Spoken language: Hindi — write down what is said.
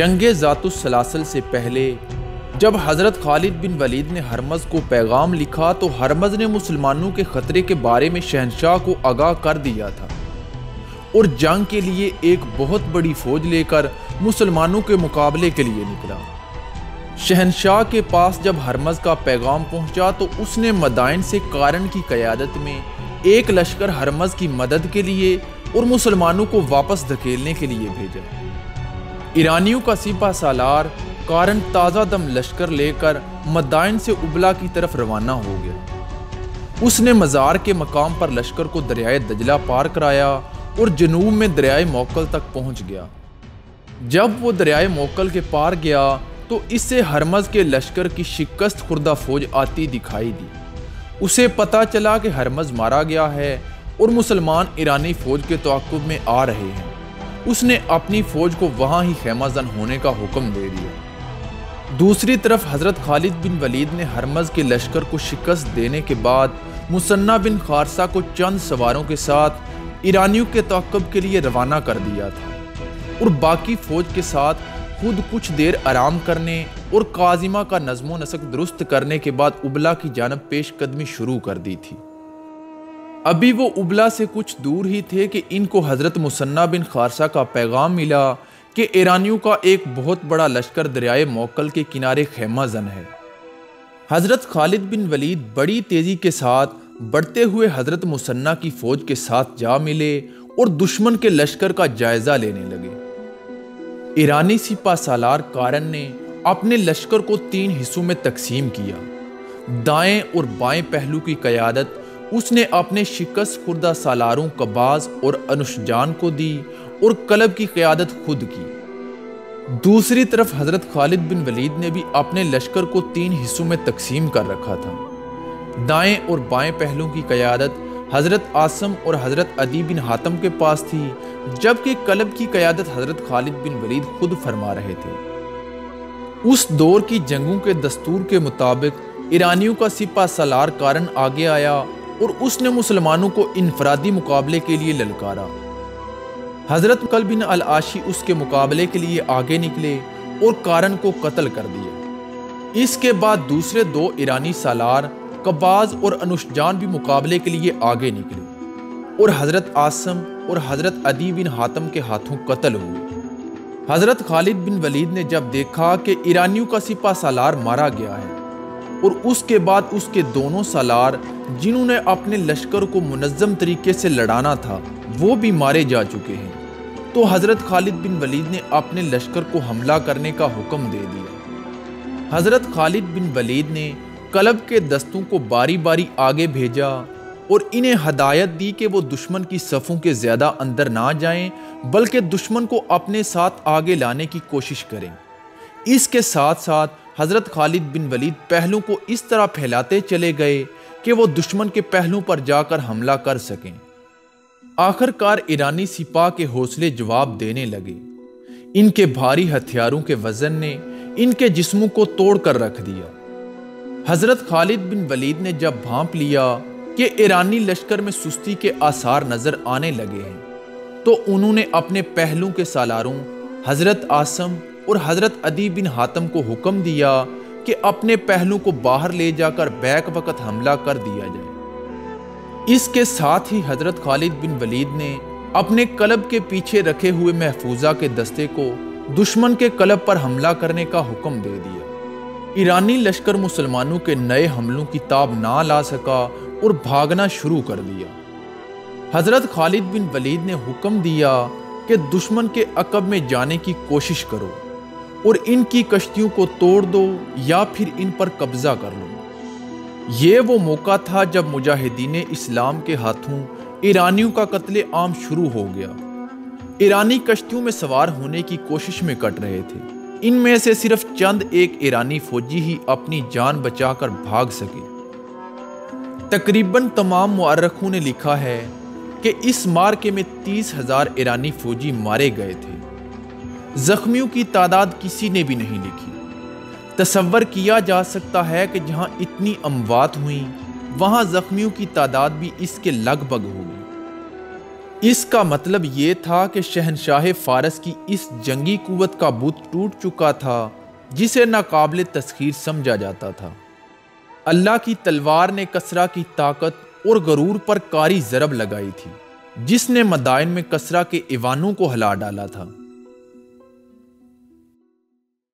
जंग ज़ातुसलासल से पहले, जब हज़रत खालिद बिन वलीद ने हरमज़ को पैगाम लिखा तो हरमज़ ने मुसलमानों के ख़तरे के बारे में शहनशाह को आगाह कर दिया था। और जंग के लिए एक बहुत बड़ी फौज लेकर मुसलमानों के मुकाबले के लिए निकला। शहनशाह के पास जब हरमज़ का पैगाम पहुँचा तो उसने मदाइन से कारण की क़्यादत में एक लश्कर हरमज़ की मदद के लिए और मुसलमानों को वापस धकेलने के लिए भेजा। ईरानियों का सिपा सालार कारण ताज़ा दम लश्कर लेकर मदाइन से उबला की तरफ़ रवाना हो गया। उसने मज़ार के मकाम पर लश्कर को दरियाए दजला पार कराया और जनूब में दरियाए मोकल तक पहुँच गया। जब वो दरियाए मोकल के पार गया तो इससे हरमज के लश्कर की शिकस्त खुर्दा फौज आती दिखाई दी। उसे पता चला कि हरमज मारा गया है और मुसलमान ईरानी फौज के तकुब में आ रहे हैं। उसने अपनी फौज को वहाँ ही खेमाजन होने का हुक्म दे दिया। दूसरी तरफ़ हज़रत खालिद बिन वलीद ने हरमज के लश्कर को शिकस्त देने के बाद मुसन्ना बिन खारसा को चंद सवारों के साथ ईरानियों के तकब के लिए रवाना कर दिया था और बाकी फौज के साथ खुद कुछ देर आराम करने और काजिमा का नज्मो नसक दुरुस्त करने के बाद उबला की जानब पेश कदमी शुरू कर दी थी। अभी वो उबला से कुछ दूर ही थे कि इनको हज़रत मुसन्ना बिन खारसा का पैगाम मिला कि ईरानियों का एक बहुत बड़ा लश्कर दरियाए मोकल के किनारे खेमा जन है। हज़रत खालिद बिन वलीद बड़ी तेज़ी के साथ बढ़ते हुए हज़रत मुसन्ना की फ़ौज के साथ जा मिले और दुश्मन के लश्कर का जायज़ा लेने लगे। ईरानी सिपा सालार कारन ने अपने लश्कर को तीन हिस्सों में तकसीम किया। दाएँ और बाएँ पहलू की क़यादत उसने अपने शिकस्त खुर्दा सालारों कबाज और अनुशजान को दी और कलब की क़्यादत खुद की। दूसरी तरफ़ हज़रत खालिद बिन वलीद ने भी अपने लश्कर को तीन हिस्सों में तकसीम कर रखा था। दाएँ और बाएँ पहलू की क़्यादत हज़रत आसम और हज़रत अदी बिन हातम के पास थी, जबकि कलब की क़्यादत हज़रत खालिद बिन वलीद खुद फरमा रहे थे। उस दौर की जंगों के दस्तूर के मुताबिक ईरानियों का सिपा सलार कारण आगे आया और उसने मुसलमानों को इनफरादी मुकाबले के लिए ललकारा। हज़रत कल बिन अल आशी उसके मुकाबले के लिए आगे निकले और कारण को कत्ल कर दिया इसके बाद दूसरे दो ईरानी सालार कबाज और अनुशजान भी मुकाबले के लिए आगे निकले और हज़रत आसम और हज़रत अदी बिन हातम के हाथों कत्ल हुए। हज़रत खालिद बिन वलीद ने जब देखा कि ईरानियों का सिपा सालार मारा गया है और उसके बाद उसके दोनों सालार, जिन्होंने अपने लश्कर को मुनज़म तरीके से लड़ाना था, वो भी मारे जा चुके हैं। तो हज़रत खालिद बिन वलीद ने अपने लश्कर को हमला करने का हुक्म दे दिया। हज़रत खालिद बिन वलीद ने कलब के दस्तों को बारी बारी आगे भेजा और इन्हें हदायत दी कि वो दुश्मन की सफ़ों के ज़्यादा अंदर ना जाएँ, बल्कि दुश्मन को अपने साथ आगे लाने की कोशिश करें। इसके साथ साथ हज़रत खालिद बिन वलीद पहलू को इस तरह फैलाते चले गए कि वो दुश्मन के पहलू पर जाकर हमला कर सकें। आखिरकार ईरानी सिपा के हौसले जवाब देने लगे। इनके भारी हथियारों के वज़न ने इनके जिस्मों को तोड़ कर रख दिया। हज़रत खालिद बिन वलीद ने जब भांप लिया कि ईरानी लश्कर में सुस्ती के आसार नज़र आने लगे हैं तो उन्होंने अपने पहलू के सालारों हज़रत आसम और हज़रत अदी बिन हातम को हुक्म दिया कि अपने पहलू को बाहर ले जाकर बैक वक्त हमला कर दिया जाए। इसके साथ ही हज़रत खालिद बिन वलीद ने अपने कलब के पीछे रखे हुए महफूजा के दस्ते को दुश्मन के कलब पर हमला करने का हुक्म दे दिया। ईरानी लश्कर मुसलमानों के नए हमलों की ताब ना ला सका और भागना शुरू कर दिया। हज़रत खालिद बिन वलीद ने हुक्म दिया कि दुश्मन के अकब में जाने की कोशिश करो। और इनकी कश्तियों को तोड़ दो या फिर इन पर कब्जा कर लो। ये वो मौका था जब मुजाहिदीन इस्लाम के हाथों ईरानियों का कत्ले आम शुरू हो गया। ईरानी कश्तियों में सवार होने की कोशिश में कट रहे थे। इनमें से सिर्फ़ चंद एक ईरानी फौजी ही अपनी जान बचाकर भाग सके। तकरीबन तमाम मुआरखों ने लिखा है कि इस मार्के में तीस हज़ार ईरानी फौजी मारे गए थे। जख्मियों की तादाद किसी ने भी नहीं लिखी तस्वर किया जा सकता है कि जहाँ इतनी अमवात हुई, वहाँ जख्मियों की तादाद भी इसके लगभग होगी इसका मतलब ये था कि शहनशाह फारस की इस जंगी कुवत का बुत टूट चुका था, जिसे नाकाबिल तस्खीर समझा जाता था। अल्लाह की तलवार ने कसरा की ताकत और गरूर पर कारी जरब लगाई थी, जिसने मदाइन में कसरा के ईवानों को हला डाला था।